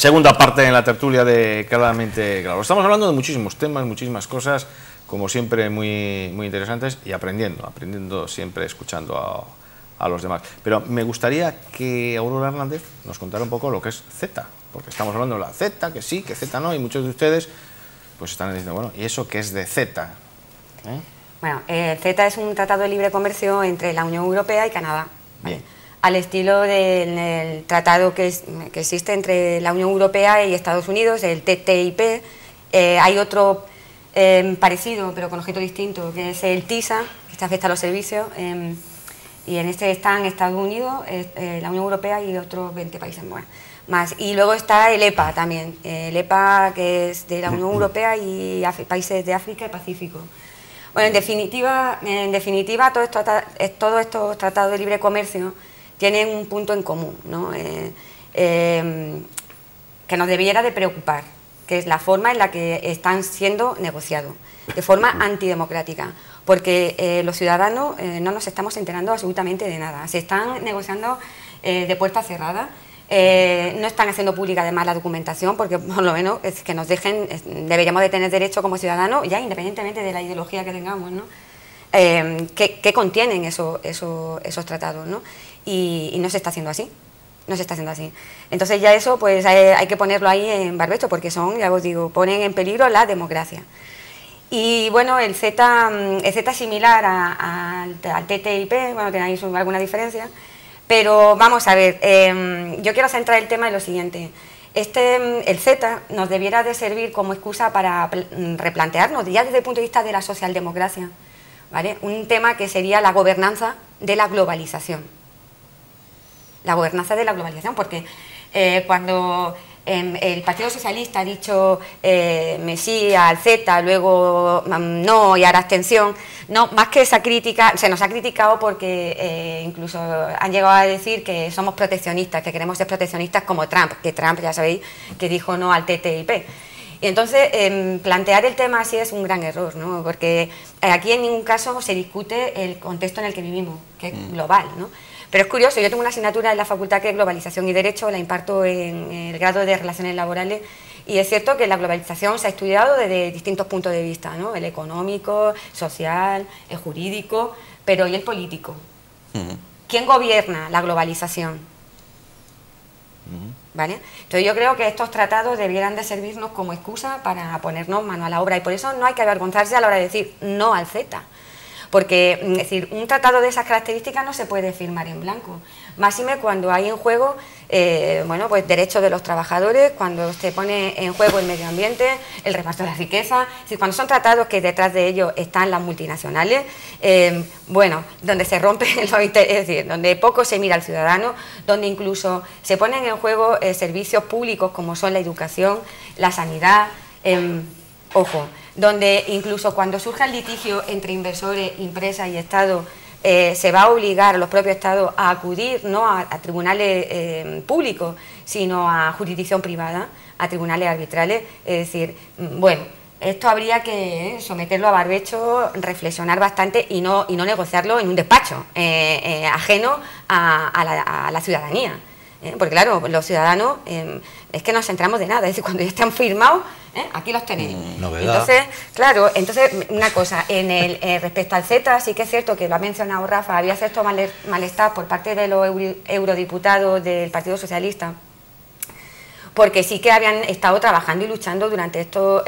Segunda parte en la tertulia de Claramente Claro. Estamos hablando de muchísimos temas, muchísimas cosas, como siempre muy, muy interesantes y aprendiendo, aprendiendo siempre escuchando a, a los demás. Pero me gustaría que Aurora Hernández nos contara un poco lo que es Z, porque estamos hablando de la Z, que sí, que Z no, y muchos de ustedes pues están diciendo, bueno, ¿y eso qué es de Z? ¿Eh? Bueno, el Z es un tratado de libre comercio entre la Unión Europea y Canadá. Bien. Al estilo del, tratado que, es- que existe entre la Unión Europea y Estados Unidos, el TTIP. Eh, hay otro eh, parecido, pero con objeto distinto, que es el TISA, que este afecta a los servicios. eh, y en este están Estados Unidos, eh, eh, la Unión Europea y otros 20 países más. más. Y luego está el EPA también, eh, el EPA que es de la Unión Europea y Af- países de África y Pacífico. Bueno, en definitiva, en definitiva todos estos, eh, todos estos tratados de libre comercio tienen un punto en común, ¿no? Eh, eh, que nos debiera de preocupar, que es la forma en la que están siendo negociados, de forma antidemocrática, porque eh, los ciudadanos eh, no nos estamos enterando absolutamente de nada. Se están negociando de puertas cerradas, eh, no están haciendo pública además la documentación, porque por lo menos es que nos dejen, deberíamos de tener derecho como ciudadanos, ya independientemente de la ideología que tengamos, ¿no? Eh, ¿qué, qué contienen esos, tratados. Y, no se está haciendo así no se está haciendo así. Entonces ya eso pues hay, que ponerlo ahí en barbecho porque son, ya os digo, ponen en peligro la democracia. Y bueno, el Z, mm, es similar a- al, TTIP, bueno, tenéis alguna diferencia, pero vamos a ver, em, yo quiero centrar el tema en lo siguiente. Este, mm, el Z nos debiera de servir como excusa para mm, replantearnos, ya desde el punto de vista de la socialdemocracia, ¿vale? un tema que sería la gobernanza de la globalización la gobernanza de la globalización, porque eh, cuando em, el Partido Socialista ha dicho eh, me sí al Z, luego mm, no y ahora abstención, no, más que esa crítica, se nos ha criticado porque eh, incluso han llegado a decir que somos proteccionistas, que queremos ser proteccionistas como Trump, que Trump ya sabéis que dijo no al TTIP. Y entonces, em, plantear el tema así es un gran error, ¿no? porque eh, aquí en ningún caso se discute el contexto en el que vivimos, que es global. ¿no? Pero es curioso, yo tengo una asignatura en la facultad que es Globalización y Derecho, la imparto en el grado de Relaciones Laborales, y es cierto que la globalización se ha estudiado desde distintos puntos de vista, ¿no? el económico, social, el jurídico, pero ¿y el político? ¿Quién gobierna la globalización? ¿Vale? Entonces yo creo que estos tratados debieran de servirnos como excusa para ponernos mano a la obra y por eso no hay que avergonzarse a la hora de decir no al Z. Porque mm, decir, un tratado de esas características no se puede firmar en blanco. Máxime cuando hay en juego eh, bueno, pues derechos de los trabajadores, cuando se pone en juego el medio ambiente, el reparto de la riqueza, cuando son tratados que detrás de ellos están las multinacionales, eh, bueno, donde se rompen los intereses, es decir, donde poco se mira al ciudadano, donde incluso se ponen en juego eh, servicios públicos como son la educación, la sanidad, em, ojo, donde incluso cuando surja el litigio entre inversores, empresas y Estado, eh, se va a obligar a los propios Estados a acudir no a, tribunales eh, públicos, sino a jurisdicción privada, a tribunales arbitrales. Es decir, mm, bueno, esto habría que eh, someterlo a barbecho, reflexionar bastante y no, y no negociarlo en un despacho ajeno a la ciudadanía. ¿Eh? Porque claro, los ciudadanos eh, es que nos centramos de nada, es decir, cuando ya están firmados, ¿eh? aquí los tenéis. novedad. Entonces, claro, entonces una cosa, en el, eh, respecto al Z, sí que es cierto que lo ha mencionado Rafa, había cierto male- malestar por parte de los euro- eurodiputados del Partido Socialista, porque sí que habían estado trabajando y luchando durante estos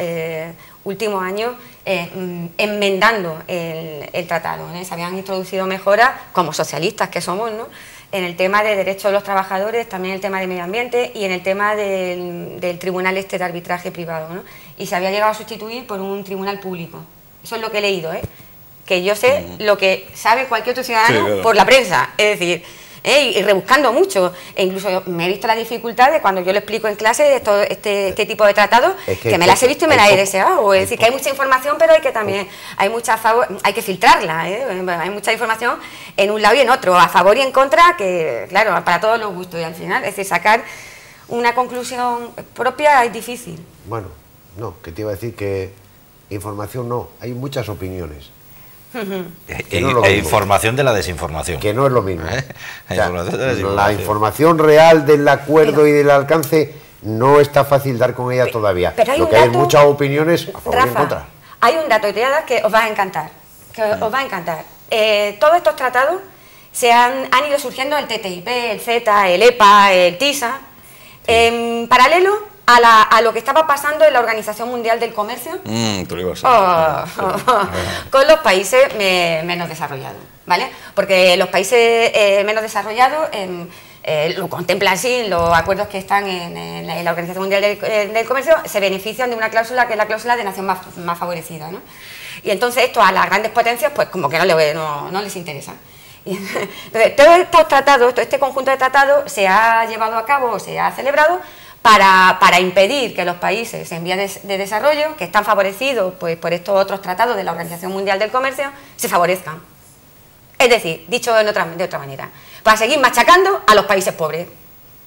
últimos años, eh, mm, enmendando el, el tratado. ¿eh? Se habían introducido mejoras, como socialistas que somos, ¿no? En el tema de derechos de los trabajadores, también el tema de medio ambiente y en el tema del, del tribunal este de arbitraje privado. ¿no? Y se había llegado a sustituir por un tribunal público. Eso es lo que he leído, ¿eh? que yo sé lo que sabe cualquier otro ciudadano Sí, claro. por la prensa. Es decir, ¿eh? y, rebuscando mucho. E incluso me he visto la dificultad de cuando yo lo explico en clase de esto- este, este tipo de tratados, Es que que, me las he visto y me las he deseado. Es decir, que hay mucha información, pero hay que también, hay mucha favor, hay que filtrarla. ¿eh? Hay mucha información en un lado y en otro, a favor y en contra, que claro, para todos los gustos. Y al final, es decir, sacar una conclusión propia es difícil. Bueno, no, que te iba a decir que información no, hay muchas opiniones, E, no e información de la desinformación. que no es lo mismo. ¿Eh? O sea, Información de la información real del acuerdo y del alcance no está fácil dar con ella todavía. pero hay Lo que hay muchas opiniones a favor y en contra. hay un dato que te voy a dar que os va a encantar. Que os va a encantar. Eh, todos estos tratados se han, han ido surgiendo el TTIP, el CETA, el EPA, el TISA, en paralelo a, la- a lo que estaba pasando en la Organización Mundial del Comercio Mm, ibas a Oh, con los países me- menos desarrollados, ¿vale? Porque los países eh, menos desarrollados eh, lo contempla así, los acuerdos que están en, en la- en la Organización Mundial del, eh, del Comercio se benefician de una cláusula que es la cláusula de nación más, más favorecida, ¿no? Y entonces esto a las grandes potencias pues como que no, le- no- no les interesa. Entonces, todos estos tratados, todo este conjunto de tratados se ha llevado a cabo, se ha celebrado para, para impedir que los países en vías de, de desarrollo, que están favorecidos pues, por estos otros tratados de la Organización Mundial del Comercio, se favorezcan. Es decir, dicho en otra, de otra manera, para seguir machacando a los países pobres.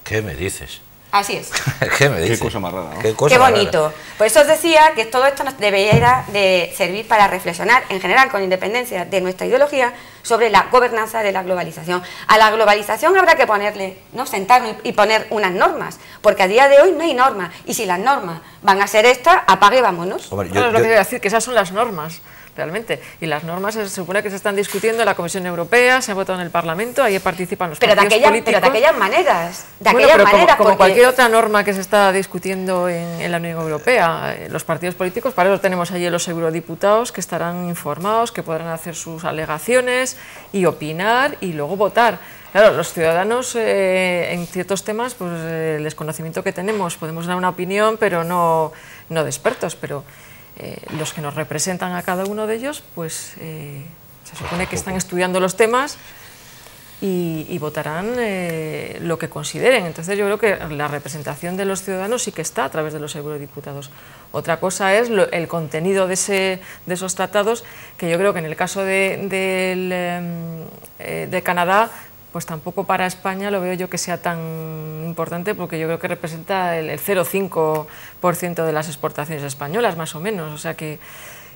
¿Qué me dices? Así es. ¿Qué me dices? cosa más rara, ¿no? Qué, cosa Qué más bonito. rara. Por eso os decía que todo esto nos debería de servir para reflexionar, en general, con independencia de nuestra ideología, sobre la gobernanza de la globalización. A la globalización habrá que ponerle, no sentarnos y poner unas normas, porque a día de hoy no hay normas. Y si las normas van a ser estas, apague y vámonos. Hombre, yo- es lo yo- que quiero decir, que esas son las normas, realmente. Y las normas se supone que se están discutiendo en la Comisión Europea, se ha votado en el Parlamento, ahí participan los Pero de, partidos aquella, políticos. pero de aquellas maneras. De Bueno, aquellas pero como- maneras, como, porque- cualquier otra norma que se está discutiendo en, en la Unión Europea, eh, los partidos políticos, para eso tenemos allí los eurodiputados que estarán informados, que podrán hacer sus alegaciones y opinar y luego votar. Claro, los ciudadanos eh, en ciertos temas, pues eh, el desconocimiento que tenemos, podemos dar una opinión, pero no, no de expertos, pero eh, los que nos representan a cada uno de ellos, pues eh, se supone que están estudiando los temas y, y votarán eh, lo que consideren. Entonces yo creo que la representación de los ciudadanos sí que está a través de los eurodiputados. Otra cosa es lo- el contenido de, ese- de esos tratados, que yo creo que en el caso de, del, em, de Canadá, pues tampoco para España lo veo yo que sea tan importante, porque yo creo que representa el, el 0,5% de las exportaciones españolas, más o menos. O sea que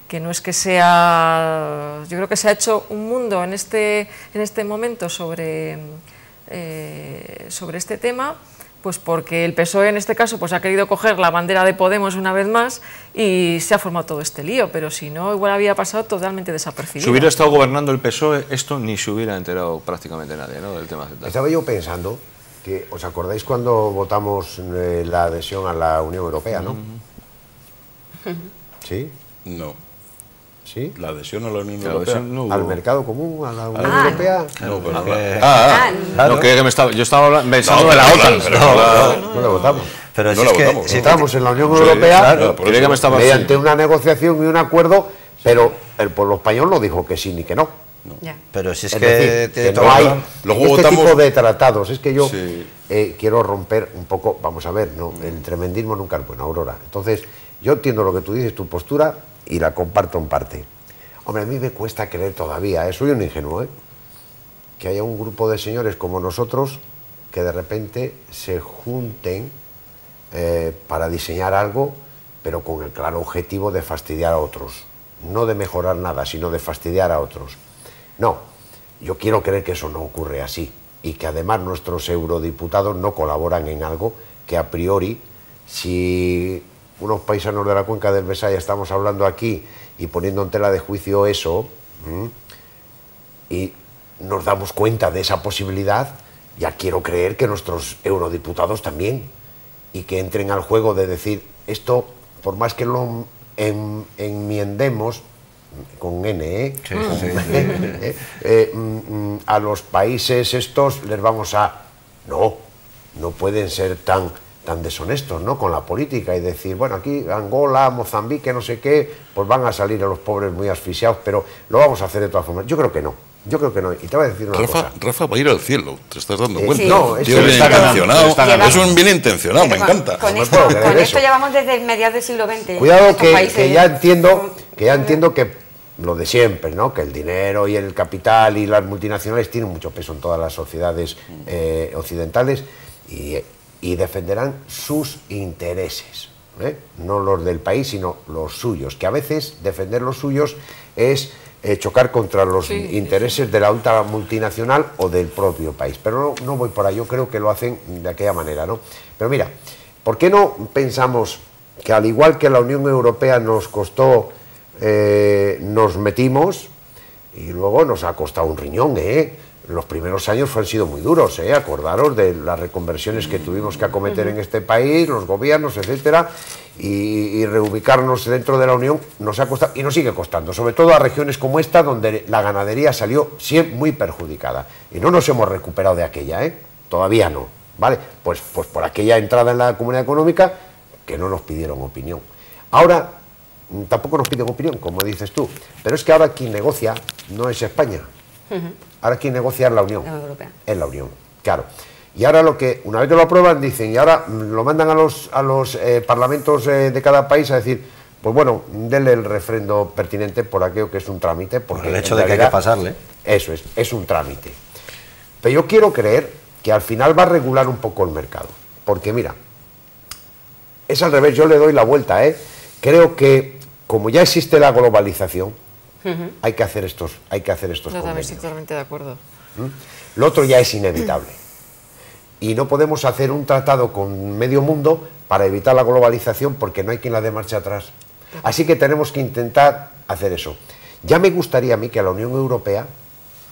que no es que sea, yo creo que se ha hecho un mundo en este, en este momento sobre, eh, sobre este tema, pues porque el PSOE en este caso pues ha querido coger la bandera de Podemos una vez más y se ha formado todo este lío, pero si no, igual había pasado totalmente desapercibido. Si hubiera estado gobernando el PSOE, esto ni se hubiera enterado prácticamente nadie ¿no? del tema. CETA. Estaba yo pensando que, ¿os acordáis cuando votamos eh, la adhesión a la Unión Europea, no? ¿Sí? No. ¿Sí? La adhesión a la Unión Europea. no Al mercado común, a la Unión Ah, Europea. No, pero que- Ah, ah, Ah. No, que me estaba, yo estaba pensando No, de la OTAN. pero. No, la votamos. Pero No si la es que, votamos, si ¿no? es que- Entramos en la Unión Sí, Europea claro, por que me estaba mediante una negociación y un acuerdo, pero el pueblo español no dijo que sí ni que no. pero si es, Es que, decir, no hay razón. Luego este votamos- tipo de tratados. Es que yo Sí. eh, quiero romper un poco, vamos a ver, ¿no? el tremendismo nunca es bueno, Aurora. Entonces, yo entiendo lo que tú dices, tu postura, y la comparto en parte. Hombre, a mí me cuesta creer todavía, ¿eh? soy un ingenuo, ¿eh? que haya un grupo de señores como nosotros que de repente se junten eh, para diseñar algo, pero con el claro objetivo de fastidiar a otros. No de mejorar nada, sino de fastidiar a otros. No, yo quiero creer que eso no ocurre así y que además nuestros eurodiputados no colaboran en algo que a priori, si unos paisanos de la cuenca del Besaya estamos hablando aquí y poniendo en tela de juicio eso, ¿m? y nos damos cuenta de esa posibilidad, ya quiero creer que nuestros eurodiputados también, y que entren al juego de decir, esto, por más que lo en- enmiendemos, con N, ¿eh? Eh, eh, mm, mm, a los países estos les vamos a... No, no pueden ser tan, tan deshonestos ¿no? con la política y decir, bueno, aquí Angola, Mozambique, no sé qué, pues van a salir a los pobres muy asfixiados, pero lo vamos a hacer de todas formas. Yo creo que no, yo creo que no. Y te voy a decir una Rafa, cosa. Rafa va a ir al cielo, te estás dando Eh, cuenta. no, es Tío que bien está ganando, intencionado. está ganando. Es un bien intencionado, me Con- encanta. Con, No esto, con eso. esto llevamos desde mediados del siglo XX. Cuidado que, países. que ya entiendo que ya entiendo que lo de siempre, ¿no? Que el dinero y el capital y las multinacionales tienen mucho peso en todas las sociedades eh, occidentales y, y defenderán sus intereses, ¿eh? no los del país, sino los suyos. Que a veces defender los suyos es eh, chocar contra los Sí, sí, intereses de la ultra multinacional o del propio país. Pero no, no voy por ahí, yo creo que lo hacen de aquella manera, ¿no? Pero mira, ¿Por qué no pensamos que al igual que la Unión Europea nos costó, eh, nos metimos y luego nos ha costado un riñón, ¿eh? Los primeros años han sido muy duros, ¿eh? Acordaros de las reconversiones que tuvimos que acometer en este país, los gobiernos, etcétera, y, y reubicarnos dentro de la Unión nos ha costado y nos sigue costando, sobre todo a regiones como esta donde la ganadería salió siempre muy perjudicada y no nos hemos recuperado de aquella, ¿eh? Todavía no, ¿vale? Pues, pues por aquella entrada en la comunidad económica que no nos pidieron opinión. Ahora mm, tampoco nos piden opinión, como dices tú, pero es que ahora quien negocia no es España, ahora quien negocia es la Unión, La Unión Europea. es la Unión, claro. Y ahora lo que, una vez que lo aprueban, dicen, y ahora lo mandan a los, a los eh, parlamentos eh, de cada país a decir, pues bueno, denle el refrendo pertinente por aquello que es un trámite. Porque Por el hecho en de que hay que realidad- pasarle. Eso es, es un trámite. Pero yo quiero creer que al final va a regular un poco el mercado. Porque mira, es al revés, yo le doy la vuelta, ¿eh? Creo que como ya existe la globalización, hay que hacer estos, hay que hacer estos Yo también estoy convenios. totalmente de acuerdo. Lo otro ya es inevitable. Y no podemos hacer un tratado con medio mundo para evitar la globalización porque no hay quien la dé marcha atrás. Así que tenemos que intentar hacer eso. Ya me gustaría a mí que la Unión Europea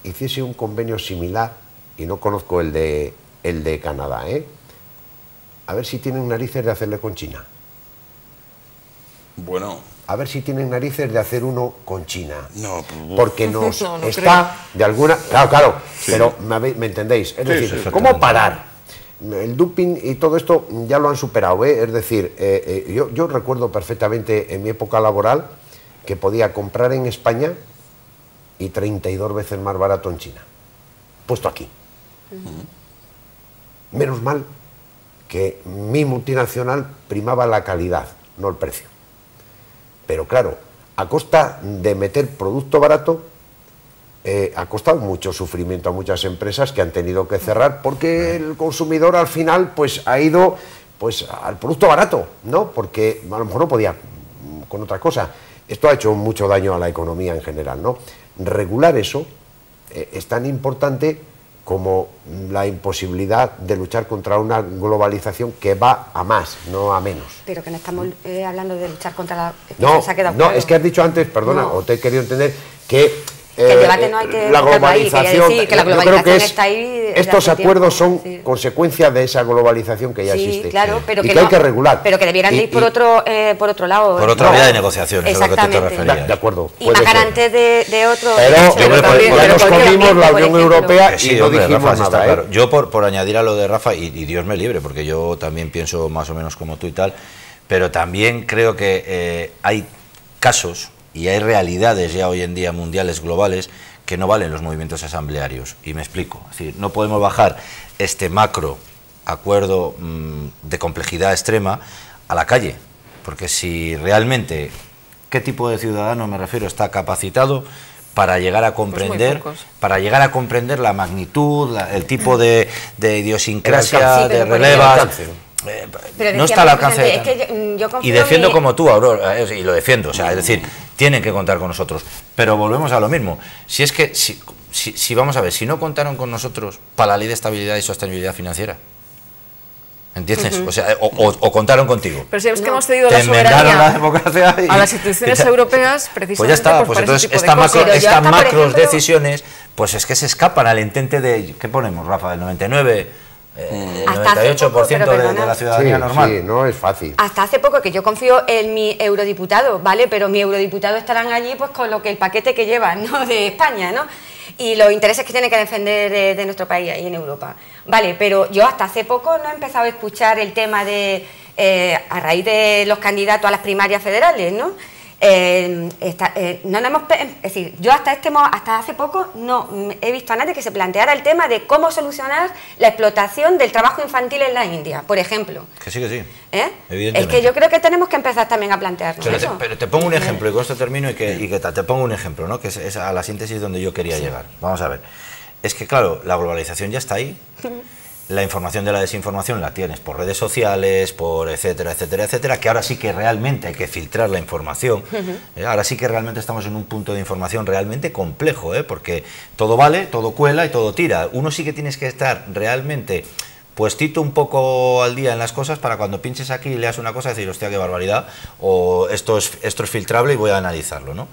hiciese un convenio similar, y no conozco el de, el de Canadá, ¿eh? A ver si tienen narices de hacerle con China. Bueno, A ver si tienen narices de hacer uno con China. no, porque nos No, no está de alguna claro claro pero me, entendéis. Es Sí, decir sí, cómo parar el doping y todo esto ya lo han superado ¿eh? es decir eh, eh, yo, yo recuerdo perfectamente en mi época laboral que podía comprar en España y 32 veces más barato en China. Puesto aquí. Menos mal que mi multinacional primaba la calidad no el precio pero claro, a costa de meter producto barato, eh, ha costado mucho sufrimiento a muchas empresas que han tenido que cerrar porque el consumidor al final pues ha ido pues al producto barato, ¿no? Porque a lo mejor no podía con otra cosa. Esto ha hecho mucho daño a la economía en general, ¿no? Regular eso eh, es tan importante como la imposibilidad de luchar contra una globalización que va a más, no a menos. Pero que no estamos eh, hablando de luchar contra la... es que No, se ha quedado no, claro. es que has dicho antes, perdona, No. o te he querido entender, que... Que el eh, debate no hay que la ahí, globalización, decir que la yo creo globalización es- está ahí estos acuerdos tiempo, son sí. consecuencia de esa globalización que ya sí, existe. claro, pero y que, que, no- hay que regular. Pero que debieran de Y- ir por y- otro, eh, por otro lado. Por ¿eh? otra No. vía de negociación, eso es a lo que tú te Exactamente. referías. De, acuerdo. Y puede más ser. garantes de, de otro. Pero creo que- también, pero nos comimos la Unión ejemplo. Europea Que y sí, no hombre, dijimos Rafa, nada, ¿eh? claro. Yo por, por añadir a lo de Rafa, y, y Dios me libre, porque yo también pienso más o menos como tú y tal, pero también creo que eh, hay casos y hay realidades ya hoy en día mundiales, globales, que no valen los movimientos asamblearios. Y me explico. Es decir, no podemos bajar este macro acuerdo mm, de complejidad extrema a la calle, porque si realmente, ¿qué tipo de ciudadano me refiero está capacitado para llegar a comprender, pocos. para llegar a comprender la magnitud, la- el tipo de, de idiosincrasia, El alcance. Sí, de relevas? eh, Pero no está al alcance. de es que yo- y defiendo mi- como tú, Aurora, eh, y lo defiendo, o sea, es decir, tienen que contar con nosotros. Pero volvemos a lo mismo. Si es que, si, si- si vamos a ver, si no contaron con nosotros para la ley de estabilidad y sostenibilidad financiera, ¿entiendes? O sea, o, o- o contaron contigo. Pero si es que No. hemos cedido Te la enmendaron la soberanía democracia y- a las instituciones europeas precisamente Pues ya está, pues entonces esta macro- estas macros ejemplo- decisiones, pues es que se escapan al entente de, ¿qué ponemos, Rafa? El 99, eh, el Hasta hace 98% poco, pero de- la Sí, ciudadanía normal. sí, no es fácil. Hasta hace poco que yo confío en mi eurodiputado, ¿vale? Pero mis eurodiputados estarán allí pues con lo que el paquete que llevan, ¿no? De España, ¿no? Y los intereses que tiene que defender de, de nuestro país ahí en Europa. Vale, pero yo hasta hace poco no he empezado a escuchar el tema de, eh, a raíz de los candidatos a las primarias federales, ¿no? Eh, está- eh, no hemos es decir, yo hasta este hasta hace poco no he visto a nadie que se planteara el tema de cómo solucionar la explotación del trabajo infantil en la India, por ejemplo. Que sí, que sí. ¿Eh? Es que yo creo que tenemos que empezar también a plantearnos Pero te, eso. pero te pongo un ejemplo, y con esto termino, y que, y que te pongo un ejemplo, ¿no? que es, es a la síntesis donde yo quería llegar. Vamos a ver. Es que, claro, la globalización ya está ahí. La información de la desinformación la tienes por redes sociales, por etcétera, etcétera, etcétera, que ahora sí que realmente hay que filtrar la información. ¿eh? Ahora sí que realmente estamos en un punto de información realmente complejo, ¿eh? porque todo vale, todo cuela y todo tira. Uno sí que tienes que estar realmente puestito un poco al día en las cosas para cuando pinches aquí y leas una cosa decir, hostia, qué barbaridad, o esto es, esto es filtrable y voy a analizarlo, ¿no?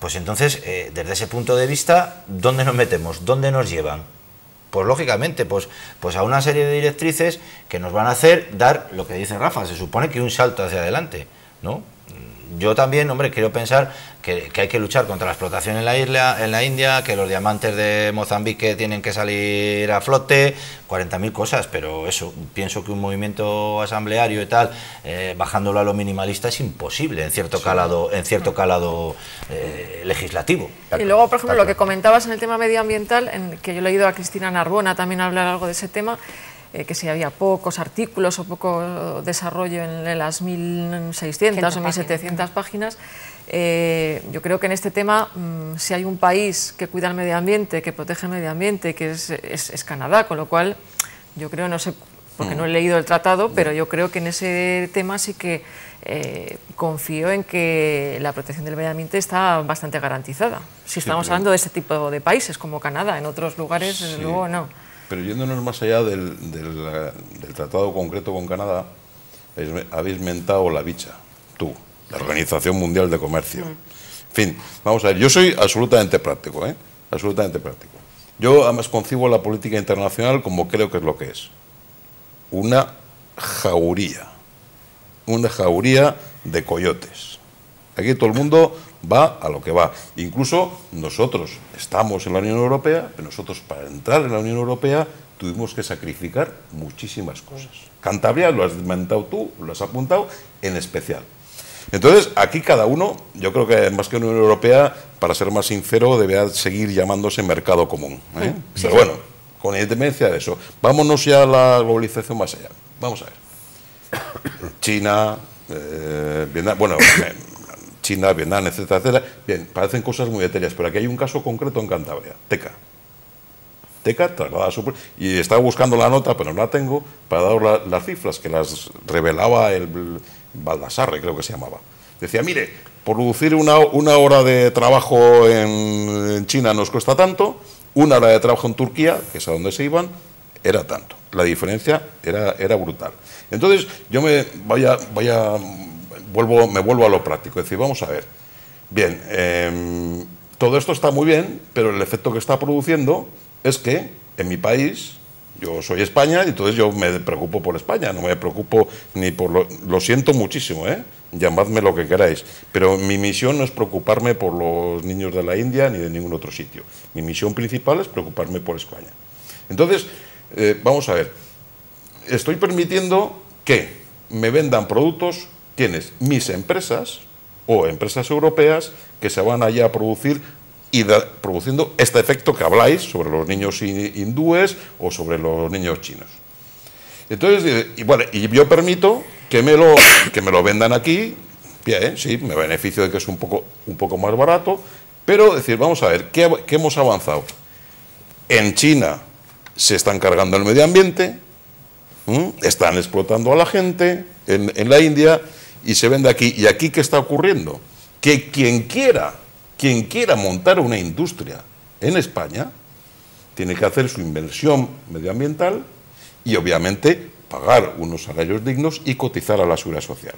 Pues entonces, eh, desde ese punto de vista, ¿dónde nos metemos? ¿Dónde nos llevan? Pues lógicamente, pues, pues a una serie de directrices que nos van a hacer dar lo que dice Rafa, se supone que un salto hacia adelante, ¿no? Yo también, hombre, quiero pensar que, que hay que luchar contra la explotación en la isla, en la India, que los diamantes de Mozambique tienen que salir a flote, 40.000 cosas, pero eso, pienso que un movimiento asambleario y tal, eh, bajándolo a lo minimalista es imposible en cierto calado, en cierto calado eh, legislativo. Y luego, por ejemplo, lo que comentabas en el tema medioambial, en que yo he leído a Cristina Narbona también hablar algo de ese tema, eh, que si había pocos artículos o poco desarrollo en las 1.600 o 1.700 páginas, eh, yo creo que en este tema, mm, si hay un país que cuida el medio ambiente, que protege el medio ambiente, que es, es- es Canadá, con lo cual yo creo, no sé, porque no he leído el tratado, pero yo creo que en ese tema sí que eh, confío en que la protección del medio ambiente está bastante garantizada. Si estamos pero- hablando de este tipo de países como Canadá, en otros lugares, desde luego no. Pero yéndonos más allá del, del, eh, del tratado concreto con Canadá, habéis, habéis mentado la bicha, tú, la Organización Mundial de Comercio. En fin, vamos a ver, yo soy absolutamente práctico, ¿eh? Absolutamente práctico. Yo además concibo la política internacional como creo que es lo que es. Una jauría. Una jauría de coyotes. Aquí todo el mundo va a lo que va. Incluso nosotros estamos en la Unión Europea, pero nosotros para entrar en la Unión Europea tuvimos que sacrificar muchísimas cosas. Cantabria, lo has mentado tú, lo has apuntado, en especial. Entonces, aquí cada uno, yo creo que más que Unión Europea, para ser más sincero, debería seguir llamándose mercado común. ¿eh? Pero bueno, con independencia de eso, vámonos ya a la globalización más allá. Vamos a ver. China, eh, Vietnam, bueno, eh, China, Vietnam, etcétera, etcétera. Bien, parecen cosas muy etéreas, pero aquí hay un caso concreto en Cantabria, Teca. Teca trasladada a su... Y estaba buscando la nota, pero no la tengo, para dar la- las cifras que las revelaba el Baldassarre, creo que se llamaba. Decía, mire, producir una, una hora de trabajo en, en China nos cuesta tanto, una hora de trabajo en Turquía, que es a donde se iban, era tanto. La diferencia era, era brutal. Entonces, yo me voy a, voy a- vuelvo, me vuelvo a lo práctico. Es decir, vamos a ver. Bien, em, todo esto está muy bien, pero el efecto que está produciendo es que en mi país, yo soy España, y entonces yo me preocupo por España, no me preocupo ni por lo... Lo siento muchísimo, ¿eh? Llamadme lo que queráis, pero mi misión no es preocuparme por los niños de la India ni de ningún otro sitio. Mi misión principal es preocuparme por España. Entonces, eh, vamos a ver, estoy permitiendo que me vendan productos quienes mis empresas o empresas europeas que se van allá a producir y produciendo este efecto que habláis sobre los niños hi- hindúes o sobre los niños chinos. Entonces, eh, y, bueno, y yo permito que me lo, que me lo vendan aquí, bien, sí, me beneficio de que es un poco, un poco más barato, pero decir, vamos a ver, ¿qué, hemos avanzado? En China se están cargando el medio ambiente, están explotando a la gente en, en la India y se vende aquí. ¿Y aquí qué está ocurriendo? Que quien quiera, quien quiera montar una industria en España, tiene que hacer su inversión medioambiental y obviamente pagar unos salarios dignos y cotizar a la seguridad social.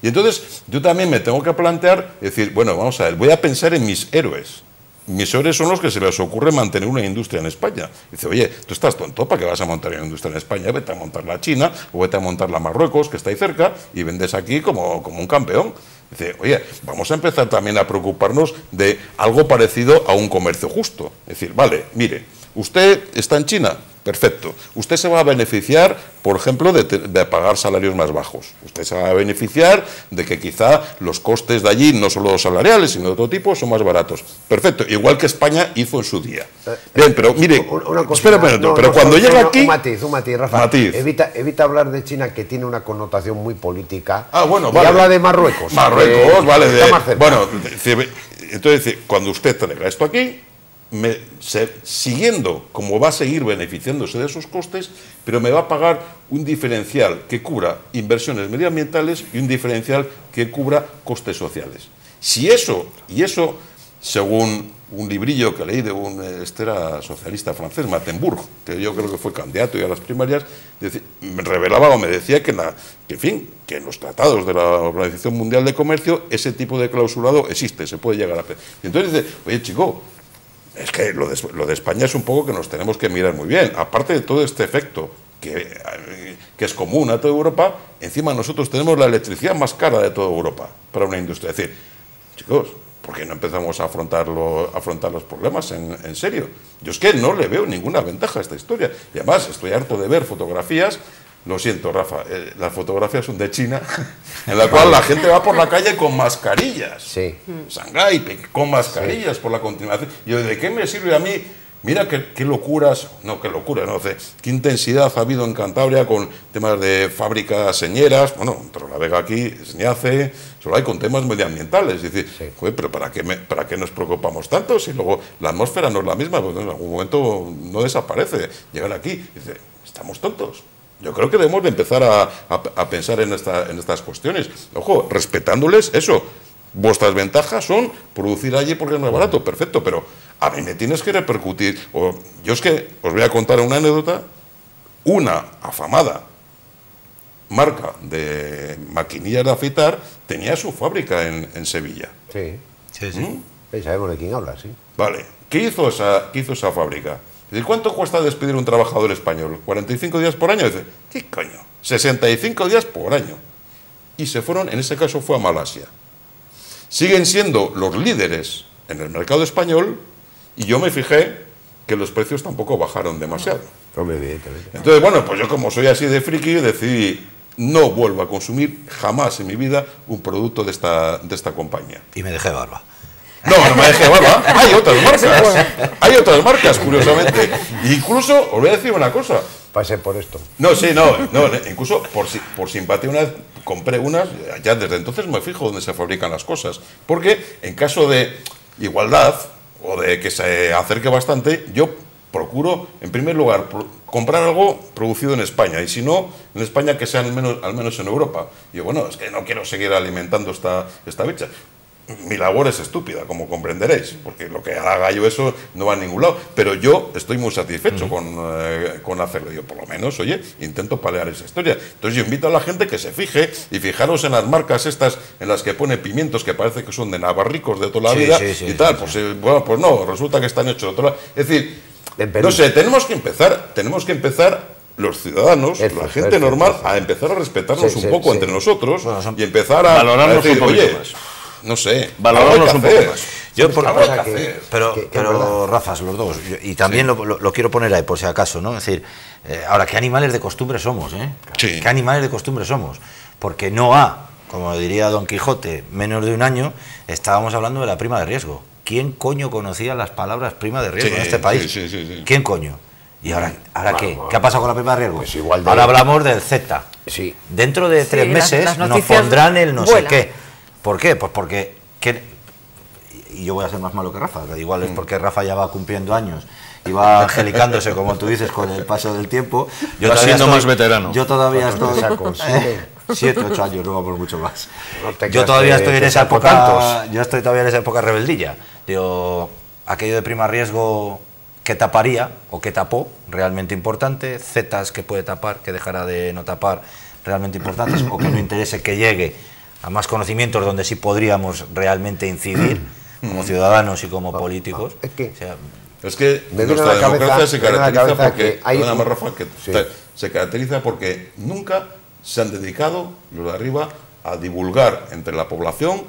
Y entonces yo también me tengo que plantear, decir, bueno, vamos a ver, voy a pensar en mis héroes. Mis héroes son los que se les ocurre mantener una industria en España. Dice, oye, tú estás tonto, ¿para qué vas a montar una industria en España? Vete a montarla a China o vete a montarla a Marruecos, que está ahí cerca, y vendes aquí como, como un campeón. Dice, oye, vamos a empezar también a preocuparnos de algo parecido a un comercio justo. Es decir, vale, mire, usted está en China, perfecto. Usted se va a beneficiar, por ejemplo, de, te- de pagar salarios más bajos. Usted se va a beneficiar de que quizá los costes de allí, no solo salariales, sino de otro tipo, son más baratos. Perfecto, igual que España hizo en su día. Bien, pero mire, Un- una cosa- espera un no, pero no, cuando llega aquí... Un matiz, un matiz, Rafa. Matiz. Evita, evita hablar de China, que tiene una connotación muy política. Ah, bueno, y vale. habla de Marruecos. Marruecos, que vale. está de- más cerca. bueno, entonces, cuando usted traiga esto aquí, siguiendo como va a seguir beneficiándose de esos costes, pero me va a pagar un diferencial que cubra inversiones medioambientales y un diferencial que cubra costes sociales. Si eso, y eso según un librillo que leí de un eh, este era socialista francés, Mattenburg, que yo creo que fue candidato ya a las primarias, revelaba o me decía que, en fin, que en los tratados de la Organización Mundial de Comercio ese tipo de clausulado existe, se puede llegar a... Y entonces dice, oye chico, es que lo de, lo de España es un poco que nos tenemos que mirar muy bien. Aparte de todo este efecto que, eh, que es común a toda Europa, encima nosotros tenemos la electricidad más cara de toda Europa para una industria. Es decir, chicos, ¿por qué no empezamos a, afrontarlo, a afrontar los problemas en, en serio? Yo es que no le veo ninguna ventaja a esta historia. Y además estoy harto de ver fotografías. Lo siento, Rafa, eh, las fotografías son de China, en la cual la gente va por la calle con mascarillas. Sí. Shanghái, con mascarillas por la continuación. Y yo, ¿de qué me sirve a mí? Mira qué, qué locuras, no, qué locura, no sé, qué intensidad ha habido en Cantabria con temas de fábricas señeras, bueno, pero la Vega aquí se hace, solo hay con temas medioambientales. Es decir, Sí. joder, pero ¿para qué, me- ¿para qué nos preocupamos tanto? Si luego la atmósfera no es la misma, pues en algún momento no desaparece. Llegar aquí, dice, estamos tontos. Yo creo que debemos de empezar a, a- a pensar en, esta- en estas cuestiones. Ojo, respetándoles eso. Vuestras ventajas son producir allí porque es más barato, perfecto, pero a mí me tienes que repercutir. O, yo es que os voy a contar una anécdota. Una afamada marca de maquinillas de afeitar tenía su fábrica en, en Sevilla. Sí. Sí, sí. ¿Mm? Sí, sabemos de quién habla, sí. Vale, ¿qué hizo esa, qué hizo esa fábrica? Dice, ¿cuánto cuesta despedir un trabajador español? ¿45 días por año? Dice, ¿qué coño? 65 días por año. Y se fueron, en ese caso fue a Malasia. Siguen siendo los líderes en el mercado español y yo me fijé que los precios tampoco bajaron demasiado. Entonces, bueno, pues yo como soy así de friki, decidí no vuelvo a consumir jamás en mi vida un producto de esta, de esta compañía. Y me dejé barba. No, no me dejé barba. Hay otras marcas. Hay otras marcas, curiosamente. Incluso, os voy a decir una cosa. Pasé por esto. No, sí, no, no, incluso por, si- por simpatía una vez compré unas, ya desde entonces me fijo dónde se fabrican las cosas. Porque en caso de igualdad o de que se acerque bastante, yo procuro, en primer lugar, comprar algo producido en España y si no, en España que sea al menos, al menos en Europa. Y yo, bueno, es que no quiero seguir alimentando esta, esta bicha. Mi labor es estúpida, como comprenderéis, porque lo que haga yo eso no va a ningún lado. Pero yo estoy muy satisfecho con, eh, con hacerlo. Yo, por lo menos, oye, intento palear esa historia. Entonces, yo invito a la gente que se fije y fijaros en las marcas estas en las que pone pimientos que parece que son de navarricos de toda la Sí, vida sí, sí, y tal. pues, eh, bueno, pues no, resulta que están hechos de otro lado. Es decir, no sé, tenemos que empezar, tenemos que empezar los ciudadanos, la gente normal, a empezar a respetarnos un poco entre nosotros Bueno, y empezar a, Valorarnos a decir, un oye, más. No sé, Valorarnos un poco más. Yo ¿Sabes por- que Que-. Pero, que- pero. Rafas, los dos. yo- y también lo, lo- lo quiero poner ahí, por si acaso, ¿no? Es decir, eh, ahora, ¿qué animales de costumbre somos, eh? Sí. ¿Qué animales de costumbre somos? Porque no ha, como diría Don Quijote, menos de un año, estábamos hablando de la prima de riesgo. ¿Quién coño conocía las palabras prima de riesgo Sí, en este país? sí, sí, sí, sí. ¿Quién coño? ¿Y ahora, ahora qué? bueno. ¿Qué ha pasado con la prima de riesgo? Pues igual de- Ahora hablamos del Z. Sí. Dentro de Sí, tres las- meses las nos pondrán el no vuelan. sé qué. ¿Por qué? Pues porque... que- y yo voy a ser más malo que Rafa, igual es Mm. porque Rafa ya va cumpliendo años y va angelicándose, como tú dices, con el paso del tiempo. Yo Va siendo más veterano. Yo todavía ¿Cuántos estoy... ¿Siete? Ocho años, no vamos mucho más. No yo todavía estoy en esa época... tantos. Yo estoy todavía en esa época rebeldilla. Digo, aquello de prima riesgo que taparía o que tapó, realmente importante, zetas que puede tapar, que dejará de no tapar, realmente importantes, o que no interese que llegue a más conocimientos donde sí podríamos realmente incidir como ciudadanos y como políticos. Es que- O sea, Es que Me nuestra la cabeza- democracia se me viene a la caracteriza cabeza porque, que hay perdona, un- más, Rafa, que Sí. se caracteriza porque nunca se han dedicado los de arriba a divulgar entre la población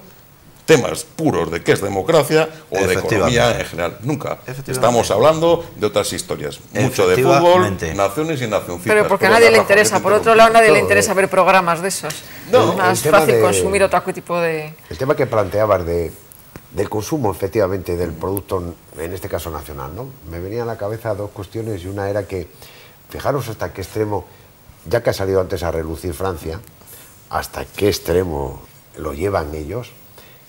temas puros de qué es democracia o de economía en general. Nunca. Estamos hablando de otras historias. Mucho de fútbol, naciones y nacioncitas. Pero porque a nadie le interesa. te Por otro lado, a nadie le No, interesa ver programas de esos. No, es más el tema fácil de- consumir otro tipo de... El tema que planteabas de, del consumo, efectivamente, del producto, en este caso nacional, ¿no? Me venían a la cabeza dos cuestiones y una era que, fijaros hasta qué extremo, ya que ha salido antes a relucir Francia, hasta qué extremo lo llevan ellos,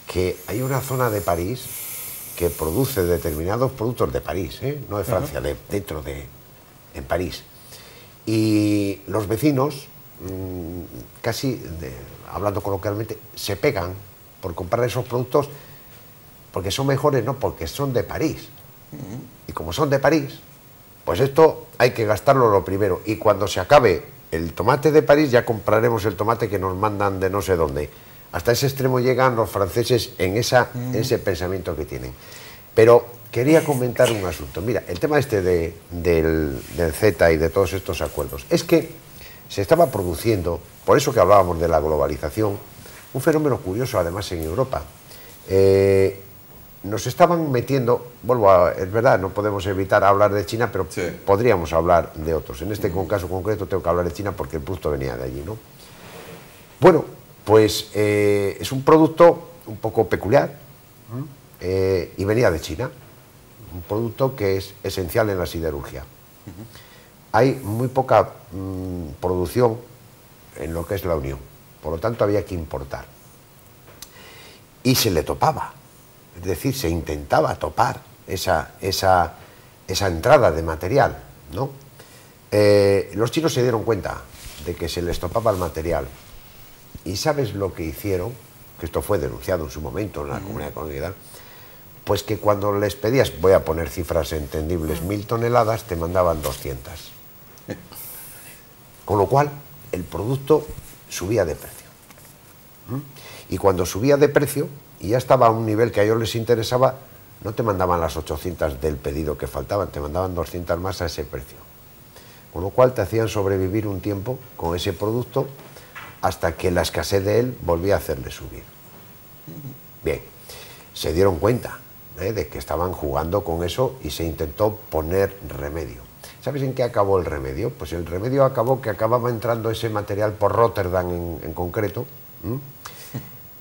que hay una zona de París que produce determinados productos de París, ¿eh? no de Francia, de, dentro de en París. Y los vecinos, mm, casi, de- hablando coloquialmente, se pegan por comprar esos productos Porque son mejores no porque son de París. Y como son de París, pues esto hay que gastarlo lo primero. Y cuando se acabe el tomate de París, ya compraremos el tomate que nos mandan de no sé dónde. Hasta ese extremo llegan los franceses en esa, ese pensamiento que tienen. Pero quería comentar un asunto. Mira, el tema este de- del, del Z y de todos estos acuerdos. Es que se estaba produciendo, por eso que hablábamos de la globalización, un fenómeno curioso además en Europa. Eh, nos estaban metiendo, vuelvo a, es verdad, no podemos evitar hablar de China, pero Sí. podríamos hablar de otros. En este con- caso concreto tengo que hablar de China porque el producto venía de allí, ¿no? Bueno, pues eh, es un producto un poco peculiar eh, y venía de China. Un producto que es esencial en la siderurgia. Hay muy poca mm, producción en lo que es la Unión, por lo tanto había que importar. Y se le topaba, es decir, se intentaba topar esa, esa, esa entrada de material, ¿no? Eh, los chinos se dieron cuenta de que se les topaba el material ¿Y sabes lo que hicieron? Que esto fue denunciado en su momento en la Comunidad Económica. Pues que cuando les pedías, voy a poner cifras entendibles, mil toneladas, te mandaban 200. Con lo cual, el producto subía de precio. ¿Mm? Y cuando subía de precio, y ya estaba a un nivel que a ellos les interesaba, no te mandaban las 800 del pedido que faltaban, te mandaban 200 más a ese precio. Con lo cual te hacían sobrevivir un tiempo con ese producto hasta que la escasez de él volvía a hacerle subir. Bien, se dieron cuenta ¿eh? de que estaban jugando con eso y se intentó poner remedio. ¿Sabes en qué acabó el remedio? Pues el remedio acabó que acababa entrando ese material por Rotterdam en, concreto.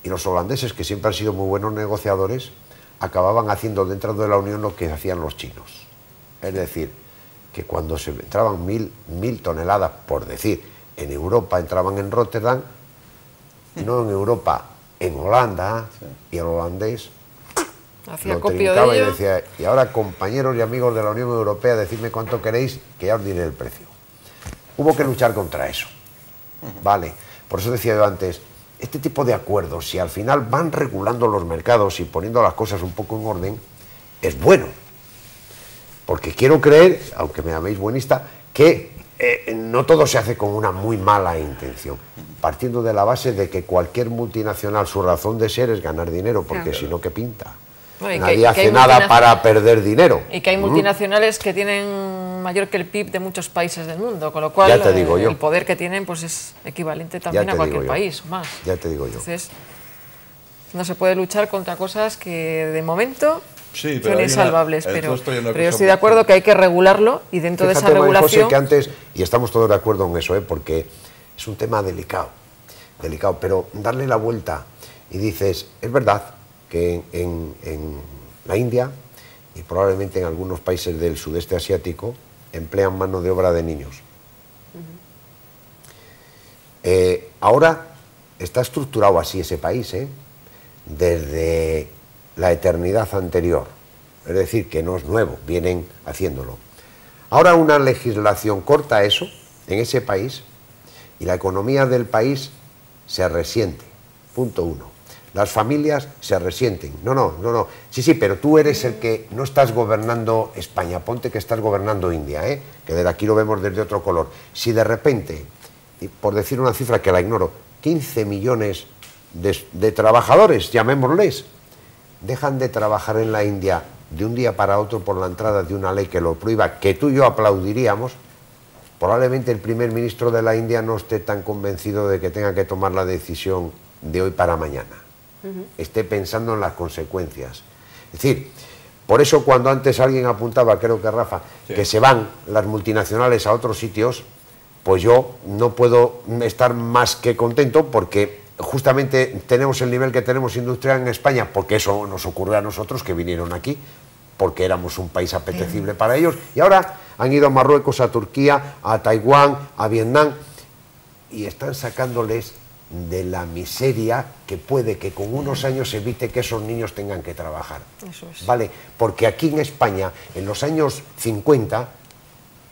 Y los holandeses, que siempre han sido muy buenos negociadores, acababan haciendo dentro de la Unión lo que hacían los chinos. Es decir, que cuando se entraban mil toneladas, por decir, en Europa entraban en Rotterdam, no en Europa, en Holanda, y el holandés Hacía lo copio trincaba de y decía, y ahora compañeros y amigos de la Unión Europea, decidme cuánto queréis, que ya os diré el precio. Hubo que luchar contra eso. Vale, por eso decía yo antes, este tipo de acuerdos, si al final van regulando los mercados y poniendo las cosas un poco en orden, es bueno. Porque quiero creer, aunque me llaméis buenista, que eh, no todo se hace con una muy mala intención, partiendo de la base de que cualquier multinacional, su razón de ser es ganar dinero, porque Claro. si no, ¿qué pinta? Nadie que hace nada para perder dinero. Y que hay ¿Mm? multinacionales que tienen mayor que el PIB de muchos países del mundo, con lo cual te digo eh, yo. el poder que tienen pues es equivalente también a cualquier país, más. Ya te digo yo. Entonces, no se puede luchar contra cosas que de momento Sí, pero son una- insalvables, pero, pero yo estoy de muy- acuerdo que hay que regularlo y dentro de esa María José, regulación... que antes, y estamos todos de acuerdo en eso, ¿eh? porque es un tema delicado, delicado, pero darle la vuelta y dices, es verdad que en, en- en la India y probablemente en algunos países del sudeste asiático emplean mano de obra de niños. Eh, ahora está estructurado así ese país, ¿eh? desde la eternidad anterior. Es decir, que no es nuevo, vienen haciéndolo. Ahora una legislación corta eso en ese país y la economía del país se resiente. Punto uno. Las familias se resienten. No, no, no, no. Sí, sí, pero tú eres el que no estás gobernando España. Ponte que estás gobernando India, ¿eh? que desde aquí lo vemos desde otro color. Si de repente, y por decir una cifra que la ignoro, 15 millones de, de trabajadores, llamémosles, dejan de trabajar en la India de un día para otro por la entrada de una ley que lo prohíba, que tú y yo aplaudiríamos, probablemente el primer ministro de la India no esté tan convencido de que tenga que tomar la decisión de hoy para mañana. Esté pensando en las consecuencias. Es decir, por eso cuando antes alguien apuntaba, creo que Rafa, Sí. que se van las multinacionales a otros sitios, pues yo no puedo estar más que contento porque justamente tenemos el nivel que tenemos industrial en España, porque eso nos ocurrió a nosotros que vinieron aquí, porque éramos un país apetecible para ellos, y ahora han ido a Marruecos, a Turquía, a Taiwán, a Vietnam, y están sacándoles de la miseria que puede que con unos años evite que esos niños tengan que trabajar. Eso es. ¿Vale? Porque aquí en España, en los años 50,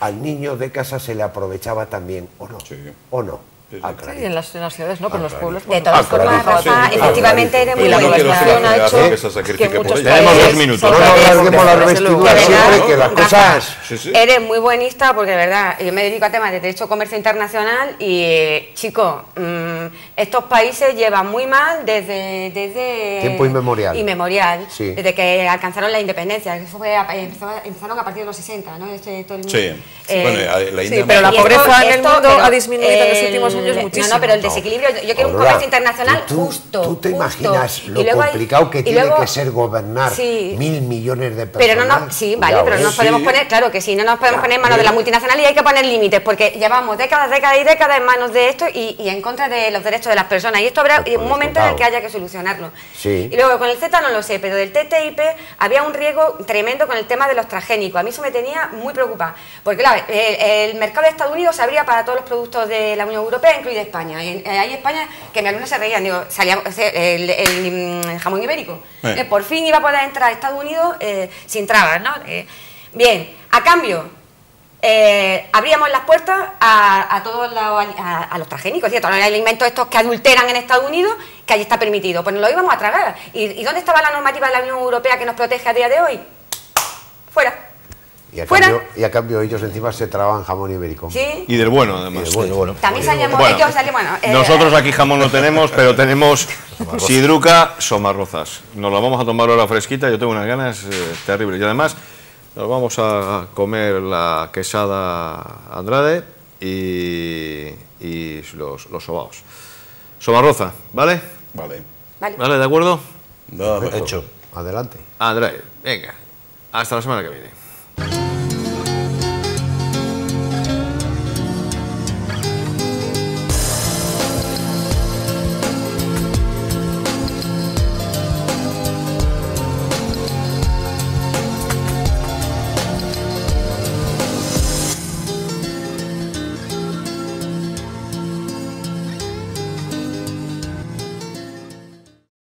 al niño de casa se le aprovechaba también, ¿o no? Sí. ¿O no? Ah, Sí, en las, en las ciudades no, pero en los pueblos... De todas Ah, formas, Ah, Rafa, sí, efectivamente eres muy la Yo no la ha hecho que se sacrifique que por muchos ella. Tenemos dos minutos. No alarguemos De verdad, siempre, que las cosas... Eres muy buenista porque, de verdad, yo me dedico a temas de derecho comercio internacional y, eh, chicos, mm, estos países llevan muy mal desde... desde Tiempo inmemorial. Inmemorial, Sí. desde que alcanzaron la independencia. Eso fue empezó- empezaron a partir de los 60, ¿no? Este- todo el- Sí. eh, bueno, la Sí, India pero la pobreza en el mundo ha disminuido en los últimos años No, muchísimo. no, pero el desequilibrio, yo, yo quiero un comercio internacional ¿tú- tú- justo. ¿Tú te justo. imaginas lo hay- complicado que tiene luego- que ser gobernar Sí. mil millones de personas? Pero no nos, sí, vale, pero no nos podemos Sí. poner, claro que sí, no nos podemos Ya, poner en manos de la multinacional y hay que poner límites, porque llevamos décadas, décadas y décadas en manos de esto y, y en contra de los derechos de las personas. Y esto habrá Pues un momento en el que haya que solucionarlo. Sí. Y luego con el Z no lo sé, pero del TTIP había un riesgo tremendo con el tema de los transgénicos. A mí eso me tenía muy preocupada, porque claro, el, el mercado de Estados Unidos se abría para todos los productos de la Unión Europea, incluida España. Y, eh, ahí España, que mis alumnos se reían, digo, salía el, el, jamón ibérico. Eh. Por fin iba a poder entrar a Estados Unidos eh, sin trabas, ¿no? Eh, bien, a cambio, eh, abríamos las puertas a, a todos los, a, a los transgénicos, ¿cierto? A los alimentos estos que adulteran en Estados Unidos, que allí está permitido. Pues nos lo íbamos a tragar. ¿Y, y dónde estaba la normativa de la Unión Europea que nos protege a día de hoy? Fuera. Y a, Fuera. cambio, y a cambio ellos encima se traban jamón ibérico. ¿Sí? Y del bueno, además. Del bueno. bueno. También salíamos, Bueno, ellos salían, bueno... eh, Nosotros aquí jamón no tenemos, pero tenemos sidruca somarrozas. Nos la vamos a tomar ahora fresquita, yo tengo unas ganas eh, terribles. Y además nos vamos a comer la quesada Andrade y, y los, los sobaos. Somarroza, ¿vale? Vale. Vale. ¿Vale, de acuerdo? Perfecto. Hecho. Adelante. Andrade, venga. Hasta la semana que viene.